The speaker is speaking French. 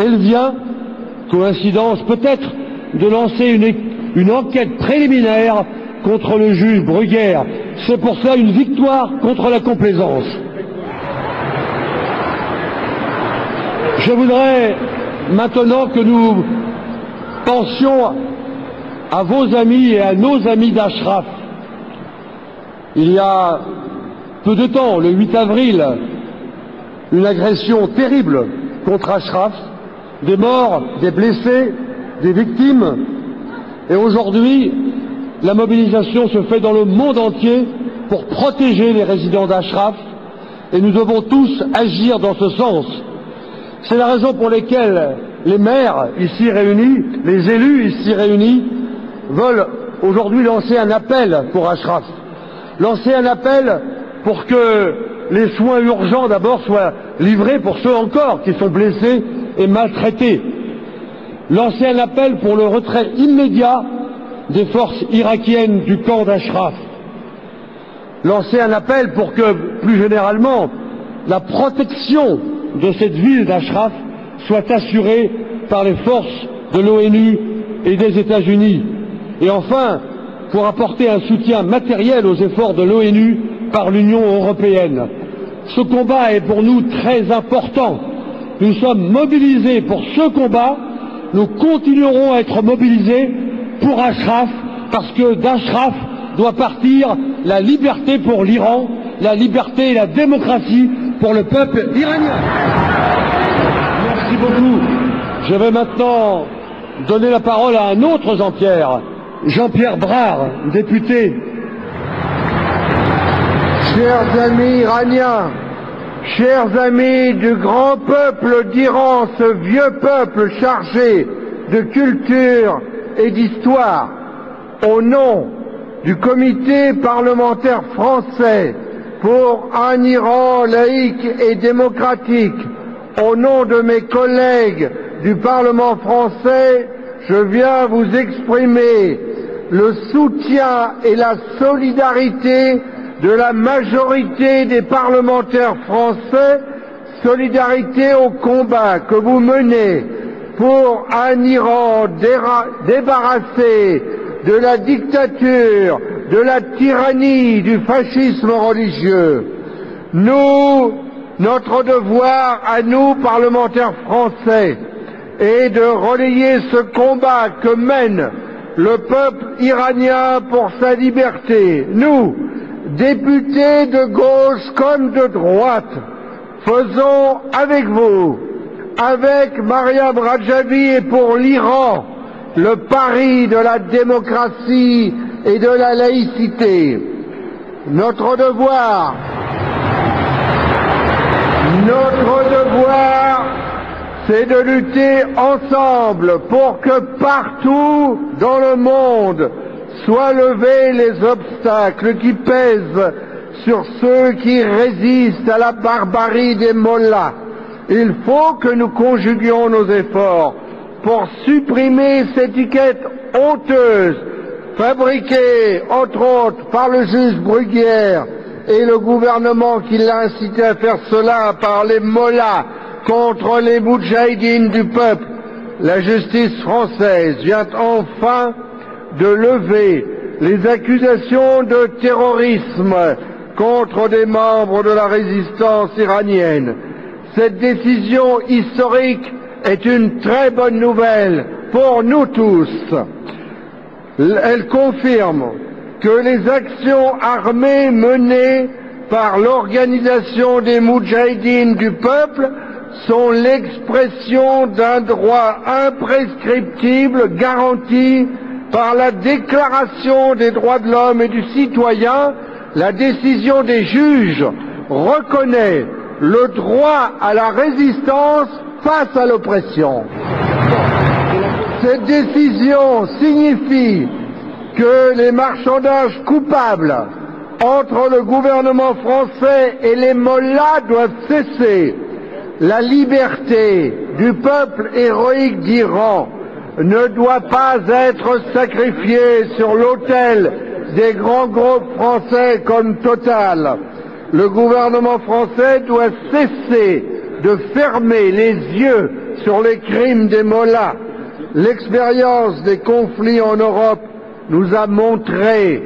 elle vient, coïncidence peut-être, de lancer une, enquête préliminaire contre le juge Bruguère. C'est pour cela une victoire contre la complaisance. Je voudrais maintenant que nous pensions à vos amis et à nos amis d'Ashraf. Il y a peu de temps, le 8 avril, une agression terrible contre Ashraf, des morts, des blessés, des victimes. Et aujourd'hui, la mobilisation se fait dans le monde entier pour protéger les résidents d'Ashraf et nous devons tous agir dans ce sens. C'est la raison pour laquelle les maires ici réunis, les élus ici réunis, veulent aujourd'hui lancer un appel pour Ashraf. Lancer un appel pour que les soins urgents d'abord soient livrés pour ceux encore qui sont blessés et maltraités. Lancer un appel pour le retrait immédiat des forces irakiennes du camp d'Ashraf. Lancer un appel pour que, plus généralement, la protection de cette ville d'Ashraf soit assurée par les forces de l'ONU et des États-Unis. Et enfin, pour apporter un soutien matériel aux efforts de l'ONU par l'Union européenne. Ce combat est pour nous très important. Nous sommes mobilisés pour ce combat. Nous continuerons à être mobilisés pour Ashraf, parce que d'Ashraf doit partir la liberté pour l'Iran, la liberté et la démocratie pour le peuple iranien. Merci beaucoup. Je vais maintenant donner la parole à un autre Jean-Pierre, Jean-Pierre Brard, député. Chers amis iraniens, chers amis du grand peuple d'Iran, ce vieux peuple chargé de culture et d'histoire, au nom du comité parlementaire français pour un Iran laïque et démocratique, au nom de mes collègues du Parlement français, je viens vous exprimer le soutien et la solidarité de la majorité des parlementaires français, solidarité au combat que vous menez pour un Iran débarrassé de la dictature, de la tyrannie, du fascisme religieux. Nous, notre devoir à nous, parlementaires français, est de relayer ce combat que mène le peuple iranien pour sa liberté. Nous, députés de gauche comme de droite, faisons avec vous, avec Maria Rajavi et pour l'Iran, le pari de la démocratie et de la laïcité. Notre devoir, notre devoir, c'est de lutter ensemble pour que partout dans le monde soient levés les obstacles qui pèsent sur ceux qui résistent à la barbarie des mollahs. Il faut que nous conjuguions nos efforts pour supprimer cette étiquette honteuse fabriquée, entre autres, par le juge Bruguière et le gouvernement qui l'a incité à faire cela par les mollahs contre les moudjahidines du peuple. La justice française vient enfin de lever les accusations de terrorisme contre des membres de la résistance iranienne. Cette décision historique est une très bonne nouvelle pour nous tous. Elle confirme que les actions armées menées par l'organisation des Moudjahidines du peuple sont l'expression d'un droit imprescriptible garanti par la Déclaration des droits de l'homme et du citoyen. La décision des juges reconnaît le droit à la résistance face à l'oppression. Cette décision signifie que les marchandages coupables entre le gouvernement français et les mollahs doivent cesser. La liberté du peuple héroïque d'Iran ne doit pas être sacrifiée sur l'autel des grands groupes français comme Total. Le gouvernement français doit cesser de fermer les yeux sur les crimes des mollahs. L'expérience des conflits en Europe nous a montré